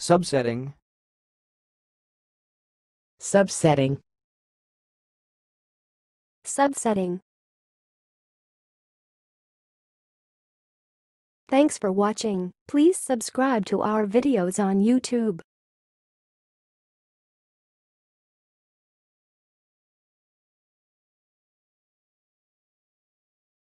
Subsetting. subsetting, Subsetting. Thanks for watching. Please subscribe to our videos on YouTube.